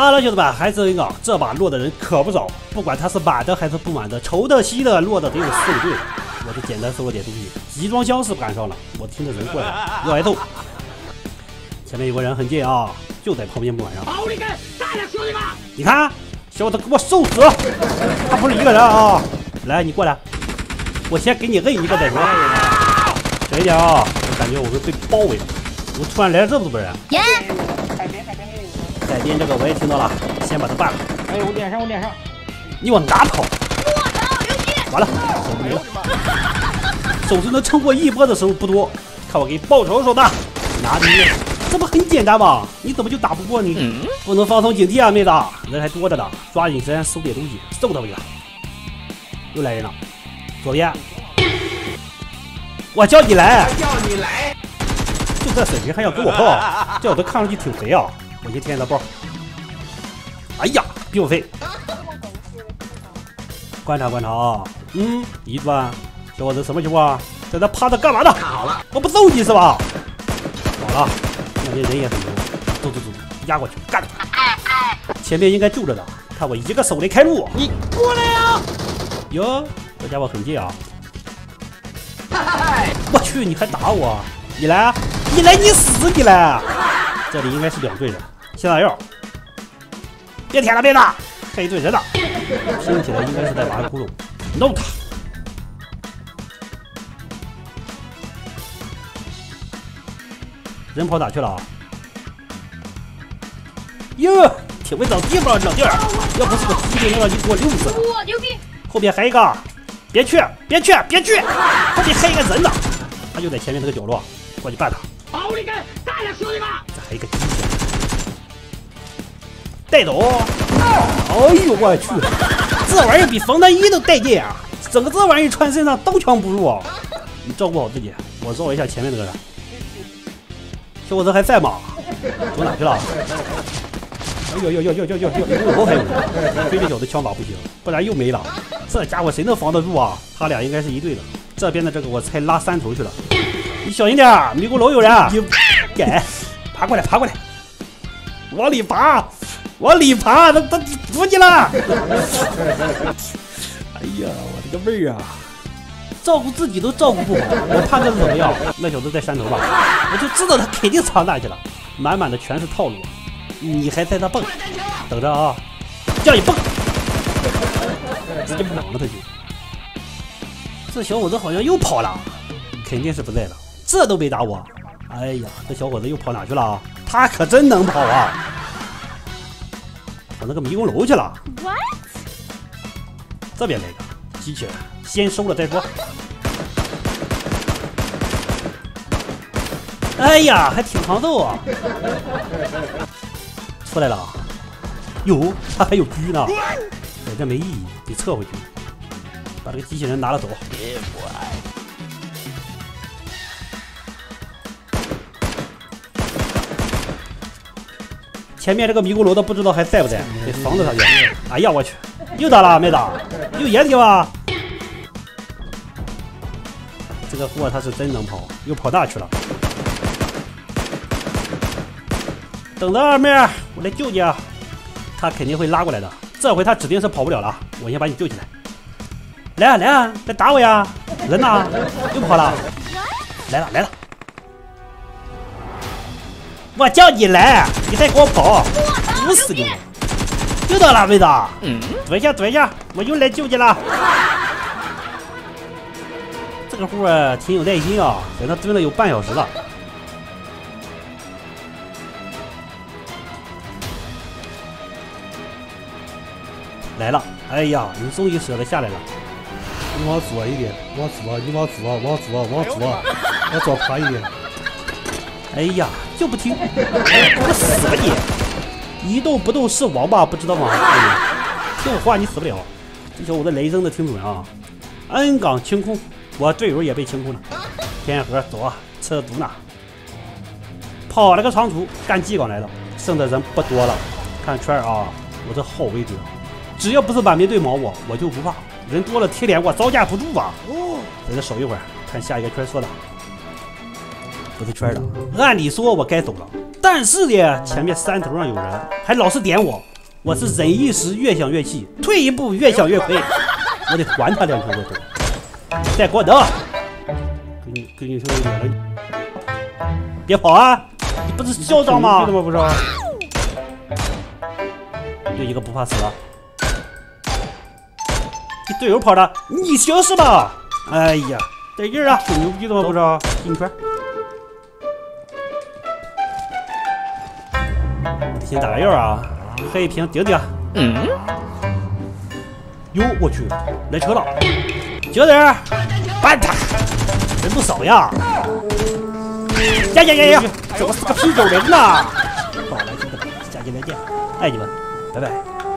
好了，兄弟们，还是一个，这把落的人可不少，不管他是满的还是不满的，愁的稀的落的得有四五队。我就简单搜了点东西，集装箱是不敢上了，我听着人过来要挨揍。前面有个人很近啊，就在旁边木板上。奥利给，大了兄弟们！你看，小伙子给我受死！他不是一个人啊！来，你过来，我先给你摁一个再说。小心点啊！我感觉我会被包围。我突然来了这么多人。耶！海边海边也有。海边这个我也听到了，先把他办了。哎，我脸上我脸上。你往哪跑？完了，手没了。手子能撑过一波的时候不多，看我给你报仇，手大！拿你！这不很简单吗？你怎么就打不过你？不能放松警惕啊，妹子，人还多着呢，抓紧时间收点东西，揍他们去。又来人了，左边。我叫你来，叫你来，就这水平还要跟我耗，这小子看上去挺肥啊！我先填他包。哎呀，比我肥。观察观察啊，嗯，一转，小伙子什么情况？在那趴着干嘛呢？好了，我不揍你是吧？好了，那边人也很多，走走走，压过去干他！前面应该救着的，看我一个手雷开路。你过来呀！哟，这家伙很近啊！嗨，我去，你还打我？你来，你来，你死你来！这里应该是两队人，先打药。别舔了，别打，还一队人呢。听起来应该是在挖窟窿，弄他！人跑哪去了？哟，挺会找地方，老弟儿，要不是个机灵，能让你给我溜死了。哇，牛逼！后边还一个，别去，别去，别去！后面还有一个人呢，他就在前面这个角落，过去办他。奥利给，干了兄弟们！这还有一个机器人，带走！哎呦我去，这玩意儿比防弹衣都带劲啊！整个这玩意儿穿身上刀枪不入啊！你照顾好自己，我照顾一下前面那个人。小伙子还在吗？走哪去了？哎呦呦呦呦呦呦呦！我还有人，非这小子枪法不行，不然又没了。这家伙谁能防得住啊？他俩应该是一队的。这边的这个我猜拉山头去了，你小心点儿，迷宫楼有人。你改，爬过来，爬过来，往里爬，往里爬，他他堵你了。哎呀，我的个妹儿啊！照顾自己都照顾不好，我怕他是怎么样？那小子在山头吧，我就知道他肯定藏哪去了，满满的全是套路。你还在那蹦，等着啊，叫你蹦，直接莽了他就。这小伙子好像又跑了，肯定是不在了，这都没打我。哎呀，这小伙子又跑哪去了啊？他可真能跑啊！跑那个迷宫楼去了。What？这边来个机器人，先收了再说。哎呀，还挺抗揍啊！出来了，哟，他还有狙呢，在这没意义，得撤回去。把这个机器人拿了走。前面这个迷宫楼的不知道还在不在，得防着他去。哎呀，我去，又咋了，妹子？又掩体吧？这个货他是真能跑，又跑那去了。等着二妹，我来救你啊！他肯定会拉过来的，这回他指定是跑不了了。我先把你救起来。来啊来啊，来打我呀！人呢？又跑了。来了来了。我叫你来，你再给我跑，堵死你！又到了，妹子。嗯。躲一下躲一下，我又来救你了。这个货儿挺有耐心啊，在那蹲了有半小时了。来了，哎呀，你终于舍得下来了。你往左一点，往左，你往左，往左，往左，往左爬一点。哎呀，就不听，我死吧你！一动不动是王八，不知道吗？哎听我话，你死不了。这小伙子雷声的挺准啊！N 岗清空，我队友也被清空了。天河走啊，吃毒呢。跑了个长途，干技岗来了，剩的人不多了。看圈啊，我这好位置，只要不是满编队毛我，我就不怕。人多了贴脸，我招架不住啊！在这守一会儿，看下一个圈说的。不是圈的，按理说我该走了，但是呢，前面山头上有人，还老是点我，我是忍一时，越想越气，退一步越想越亏，我得还他两条热狗。再给我等，给你给你兄弟点了，别跑啊！你不是嚣张吗？怎么不知道？就一个不怕死了。你队友跑了，你行是吧？哎呀，得劲啊！牛逼怎么不是？进圈。先打个药啊，喝一瓶顶顶。嗯。哟，我去，来车了！九点儿，办他！人不少呀！呀呀呀呀！怎么是个啤酒人呐？好了，兄弟们，下期再见，爱你们，拜拜。